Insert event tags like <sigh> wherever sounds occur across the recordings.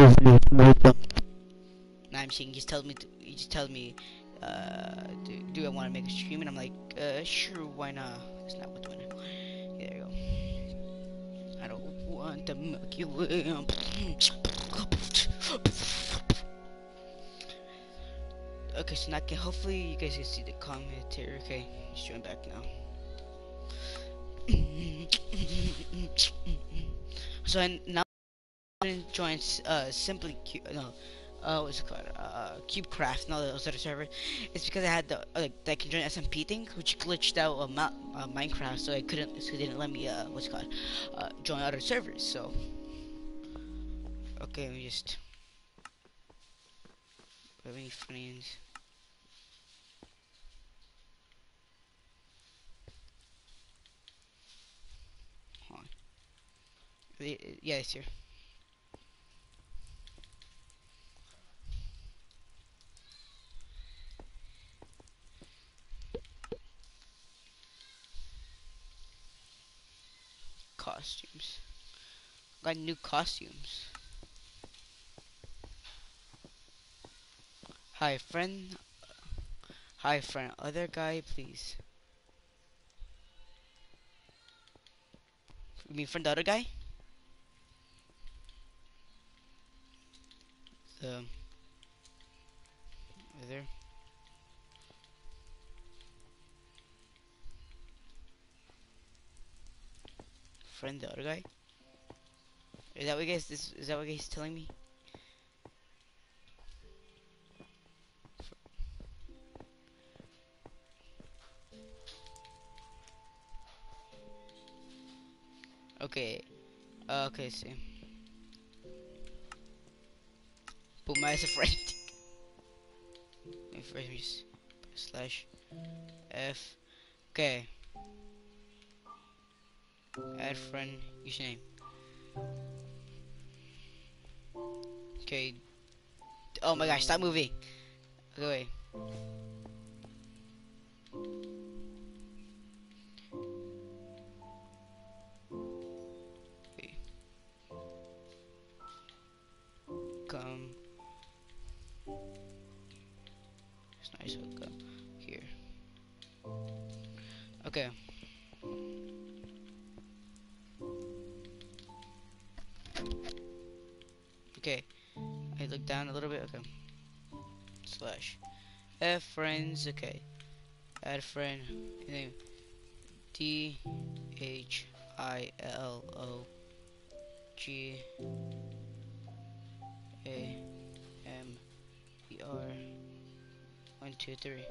Nah, I'm saying just tell me. To, he just tells me, uh, do, do I want to make a stream? And I'm like, uh, sure, why not? That's not what doing. There you go. I don't want the Milky Way. Okay, so now can hopefully you guys can see the commentary. Okay, just join back now. <coughs> so I now join uh simply Q, no uh what's it called uh CubeCraft not the other server. It's because I had the uh, like that can join SMP thing which glitched out uh, uh, Minecraft so I couldn't so it didn't let me uh what's it called uh join other servers so okay let me just have any friends. Hold on. Yeah, it's here. Costumes. Got new costumes. Hi, friend. Hi, friend. Other guy, please. You mean friend the other guy? The other. Friend the other guy? Is that what guys this is that what guys telling me? Okay. Uh, okay, see. Puma <laughs> is a friend. Slash F. Okay. Add friend username. Okay. Oh my gosh, stop moving. Okay, wait. Slash. F friends okay. Add friend name D H I L O G a M E R. One two three.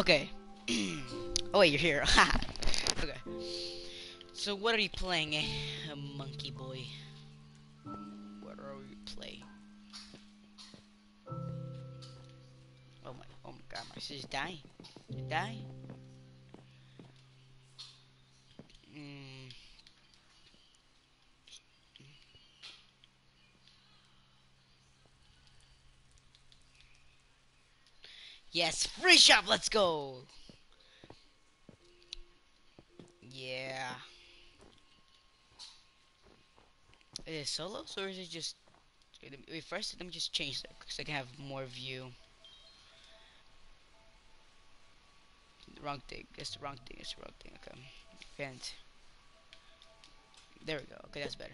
Okay. <clears throat> oh wait, you're here. <laughs> okay. So what are you playing, eh, monkey boy? This is dying. dying. Mm. Yes, free shop, let's go! Yeah. Is it solos or is it just... Wait, first let me just change that because I can have more view. wrong thing. It's the wrong thing. It's the wrong thing. Okay. Vent. There we go. Okay, that's better.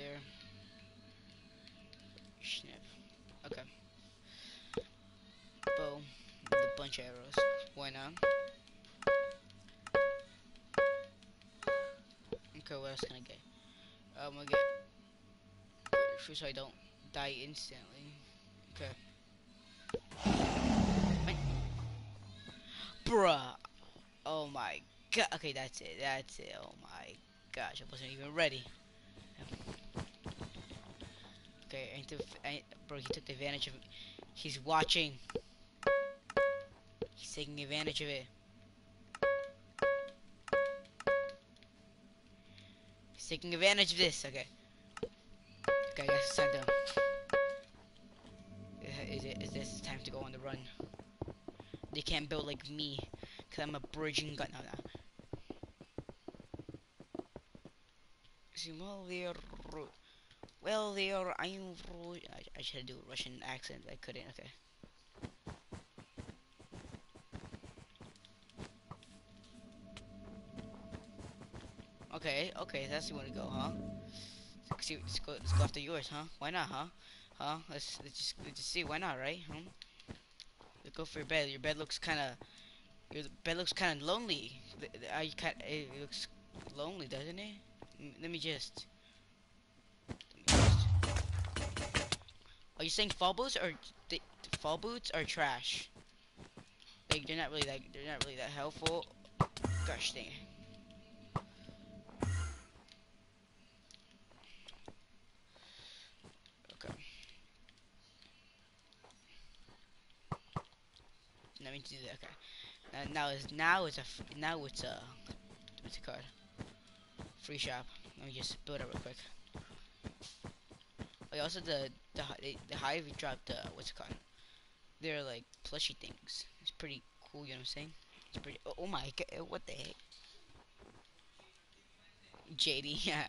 There. Snap. Okay. Bow with a bunch of arrows. Why not? Okay, what else can I get? I'm gonna get food so I don't die instantly. Okay. Wait. Bruh. Oh my god. Okay, that's it. That's it. Oh my gosh, I wasn't even ready. Okay, I. I, bro, he took advantage of. He's watching. He's taking advantage of it. He's taking advantage of this. Okay. Okay, I guess it's time to. Is it? Is this time to go on the run? They can't build like me, cause I'm a bridging gun. No, no. See, well, they're I'm. I, I should do a Russian accent. I couldn't. Okay. Okay, okay, that's the one to go, huh? Let's, see, let's go, let's go after yours, huh? Why not, huh? Huh? Let's, let's just, let's just see. Why not, right? Huh? Let's go for your bed. Your bed looks kind of, your bed looks kind of lonely. I kind, it looks lonely, doesn't it? Let me just. Are you saying fall boots or fall boots are trash? Like they're not really that they're not really that helpful. Gosh dang. Okay. Let me do that. Okay. Now, now is now it's a now it's a what's it called? Free shop. Let me just build it real quick. Oh, also the the the hive dropped what's it called? They're like plushy things. It's pretty cool. You know what I'm saying? It's pretty. Oh, oh my god! Eh, what the heck? JD, <laughs> yeah.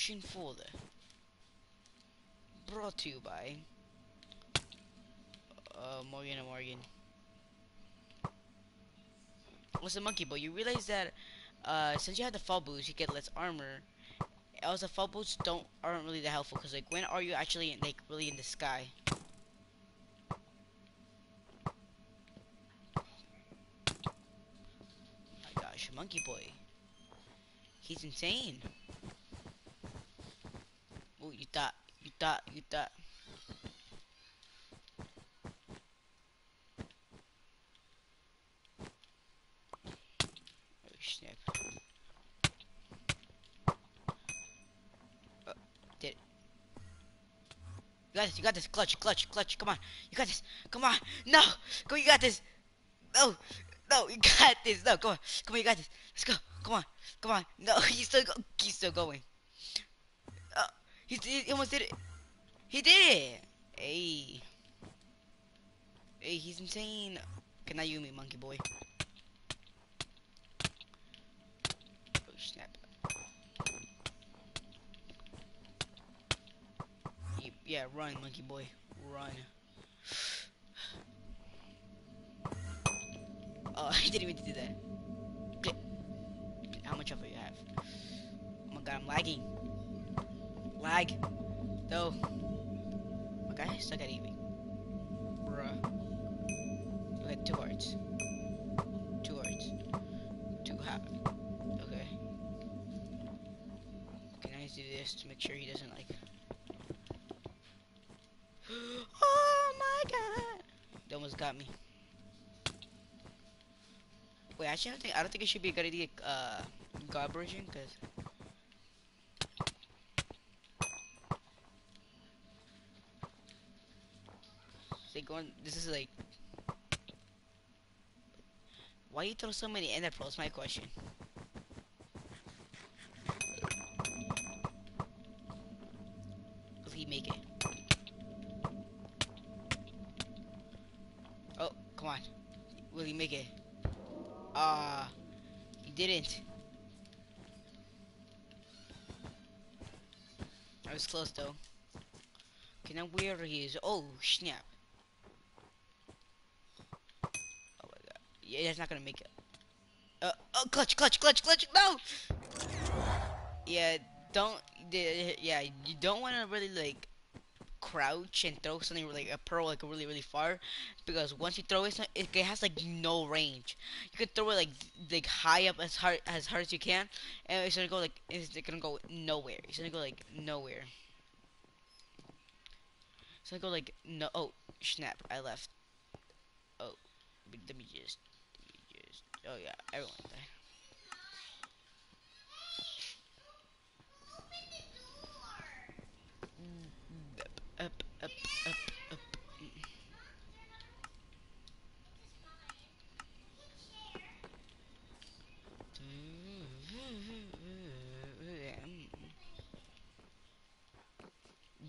Russian folder. Brought to you by uh, Morgan and Morgan. Listen, Monkey Boy, you realize that uh, since you have the fall boots, you get less armor. Also, fall boots don't aren't really that helpful because like when are you actually in, like really in the sky? my gosh, Monkey Boy, he's insane. Oh, you thought, you thought, you thought. Oh, snap. Uh, did. You got this, you got this. Clutch, clutch, clutch. Come on. You got this. Come on. No. Go, you got this. No. No, you got this. No, come on. Come on, you got this. Let's go. Come on. Come on. No, <laughs> he's still go he's still going. He, he almost did it. He did it. Hey. Hey, he's insane. Okay, now you me, monkey boy. Oh, snap. Yeah, run, monkey boy. Run. Oh, <laughs> I didn't even do that. How much of it you have? Oh my god, I'm lagging. Lag. Though. Okay, I suck at Eevee. Bruh. Okay, two hearts. Two hearts. Two half. Okay. Can I do this to make sure he doesn't like. <gasps> oh my god! They almost got me. Wait, actually, I don't think I don't think it should be a good idea. Uh, god bridging, cause going. This is like. Why you throw so many ender pearls? My question. Will he make it? Oh, come on. Will he make it? Ah, uh, he didn't. I was close though. Okay, now where he is? Oh snap! Oh my Yeah, that's not gonna make it. Uh, oh, clutch, clutch, clutch, clutch! No! Yeah, don't. Yeah, you don't want to really like crouch and throw something like a pearl like really really far because once you throw it it has like no range you could throw it like like high up as hard as hard as you can and it's gonna go like it's gonna go nowhere it's gonna go like nowhere it's gonna go like no oh snap I left oh let me just oh yeah everyone died up, up, up, up.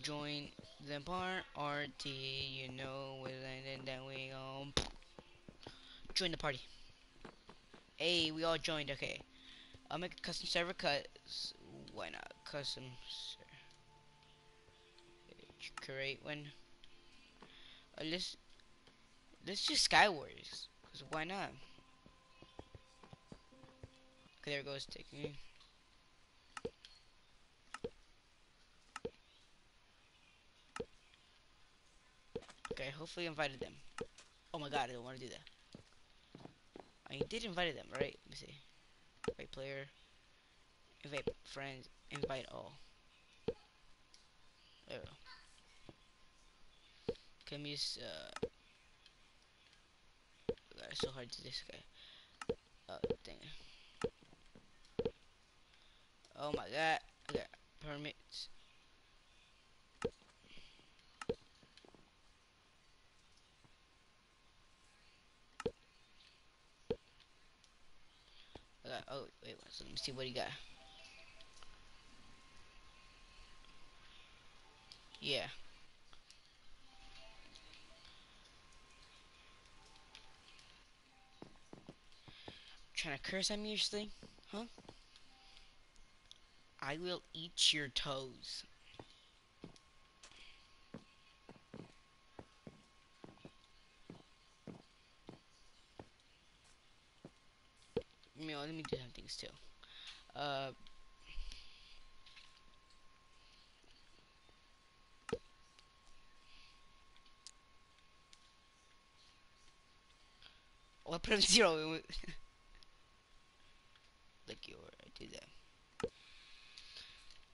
Join the party, you know, and then we go. Join the party. Hey, we all joined. Okay, I'll make a custom server cut. Why not custom? create one. Uh, let's let's just Skywars, cause why not? Okay, there goes taking. Me. Okay, hopefully invited them. Oh my god, I don't want to do that. I did invite them, right? Let me see. Invite player. Invite friends. Invite all. There we go. Can we just, uh... God, it's so hard to this guy. Oh, dang Oh my god. I got permits. I got, oh, wait, let me see what he got. Yeah. Trying to curse at me or something? Huh? I will eat your toes. You know, let me do some things too. Uh, well, put him <laughs> zero. like you I do that.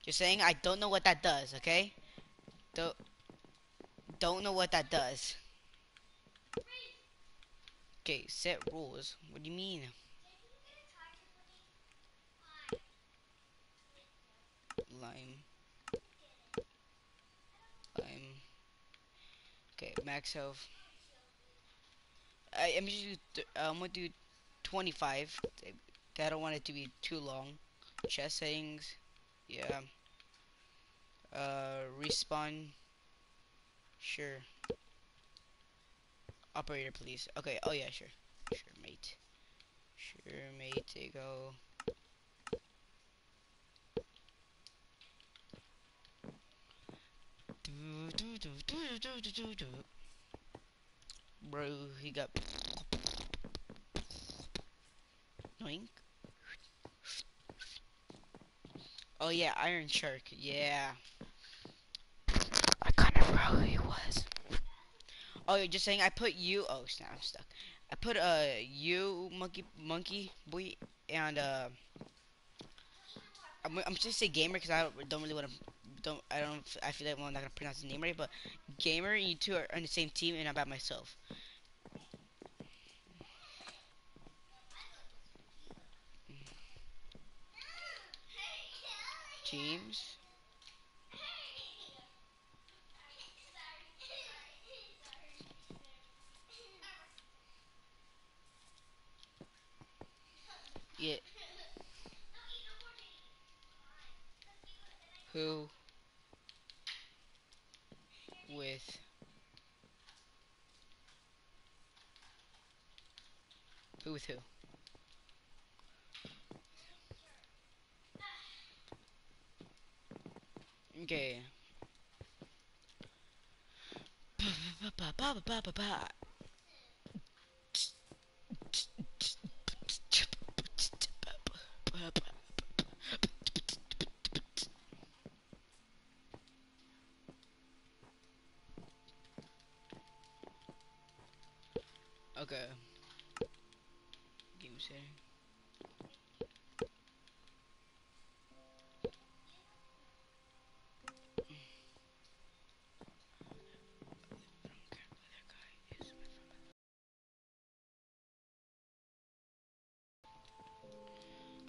Just saying I don't know what that does, okay? Don't don't know what that does. Okay, set rules. What do you mean? Lime. Lime. Okay, max health. I, I'm just I'm gonna do 25. I don't want it to be too long. Chest settings. Yeah. Uh, respawn. Sure. Operator, please. Okay. Oh yeah, sure. Sure, mate. Sure, mate. To go. Bro, he got. Noink. Oh yeah, Iron Shark. Yeah. I kind of forgot who he was. Oh, you're just saying I put you. Oh snap, I'm stuck. I put uh you monkey monkey boy and uh. I'm, I'm just say gamer because I don't really want to. Don't I don't I feel like I'm not gonna pronounce his name right, but gamer and you two are on the same team and I'm by myself. teams. Yeah. Who with who with who? Okay.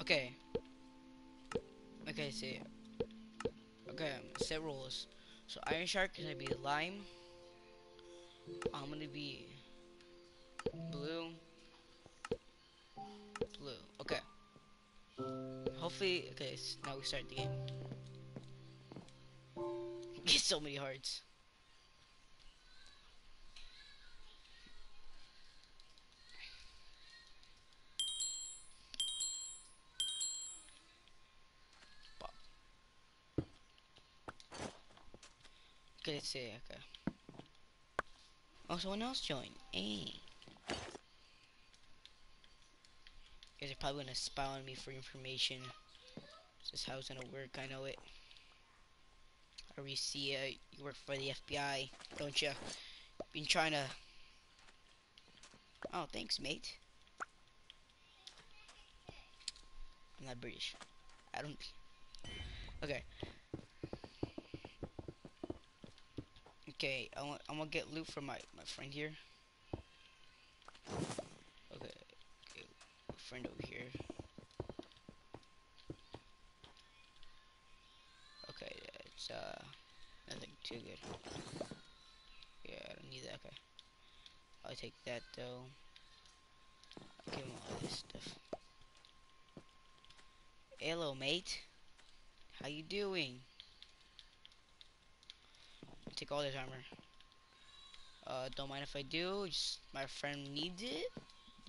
Okay. Okay, see. Okay, set rules. So Iron Shark is gonna be lime. I'm gonna be blue. Blue. Okay. Hopefully, okay. Now we start the game. <laughs> Get so many hearts. Let's see. Okay. Oh, someone else joined. Hey. You guys are probably gonna spy on me for information. This is how it's gonna work. I know it. Or we see uh, you work for the FBI, don't you? Been trying to. Oh, thanks, mate. I'm not British. I don't. Okay. Okay, I want. I'm gonna get loot from my my friend here. Okay. Okay. Friend over here. Okay, it's uh nothing too good. Yeah, I don't need that. Okay. I'll take that though. I'll give him all this stuff. Hello, mate. How you doing? Take all this armor. Uh, don't mind if I do. Just my friend needs it.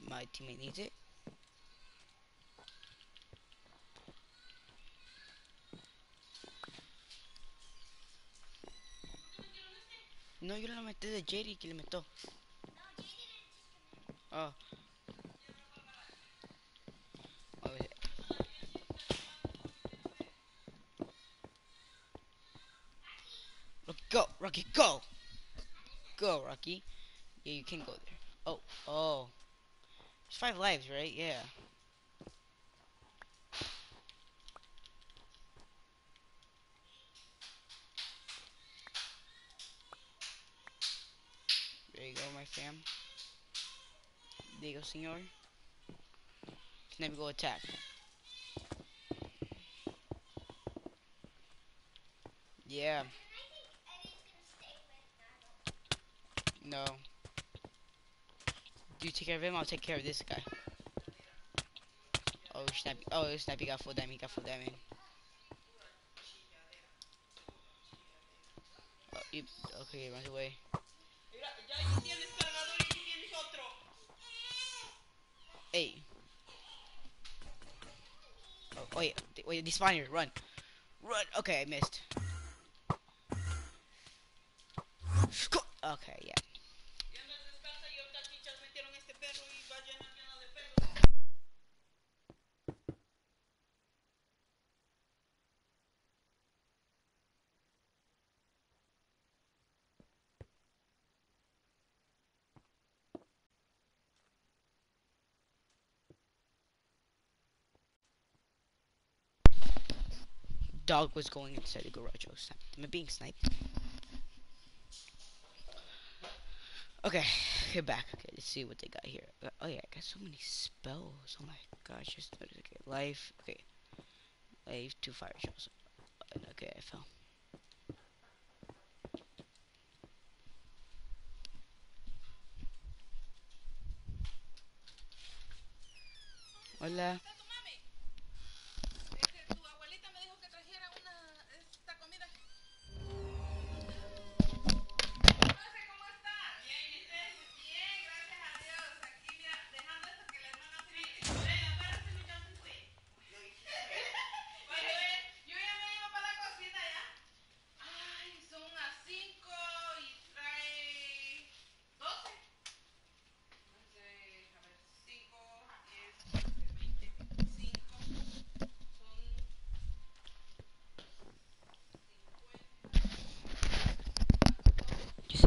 My teammate needs it. No, yo lo metí de Jerry que le metió. Oh. Oh, yeah. Rocky, go, Rocky, go, go, Rocky. Yeah, you can go there. Oh, oh. It's five lives, right? Yeah. There you go, my fam. There you go, senor. Now we go attack. Yeah. No. Do you take care of him, I'll take care of this guy. Oh, snap, Oh, Snappy got full damage. He got full damage. Oh, okay, he runs away. Hey. Oh, Wait, despawn here. Run. Run. Okay, I missed. Okay, yeah. Dog was going inside the garage. Oh, snap. Am I being sniped? Okay, get back. Okay, let's see what they got here. Uh, Oh yeah, I got so many spells. Oh my gosh, just noticed. Okay, life. Okay, life. Two fire shells. Okay, I fell. Hola.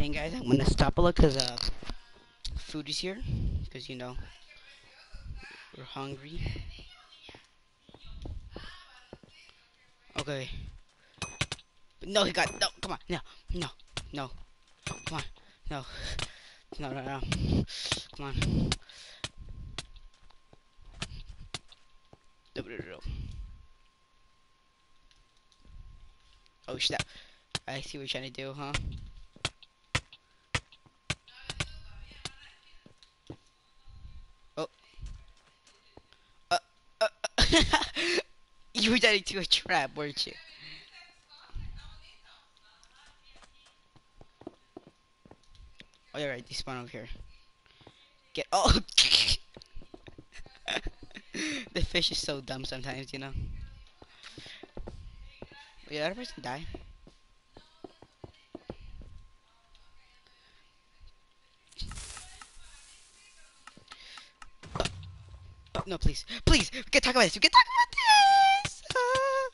Saying, guys, I'm gonna stop a lot because uh, food is here. Because you know, we're hungry. Okay. No, he got no. Come on, no, no, no. Come on, no, no, no, no. Come on. Oh snap! I see what you're trying to do, huh? Oh. Uh, uh, were into a trap, weren't you? Oh, you're right. They spawn over here. Get. Oh! <laughs> the fish is so dumb sometimes, you know? Wait, that person die? No, please. Please! We can talk about this! We can talk about this! Uh,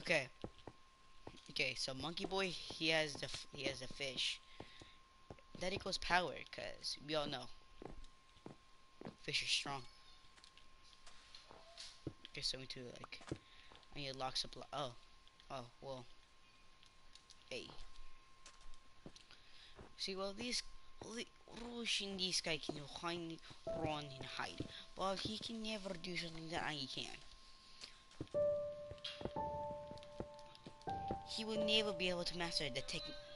okay. Okay, so Monkey Boy, he has the he has a fish. That equals power, cause we all know fish are strong. Okay, so we to like I need to lock supply. Oh, oh well. Hey. See, well these Russian this guy can hide, run and hide, but he can never do something that I can. He will never be able to master the technique.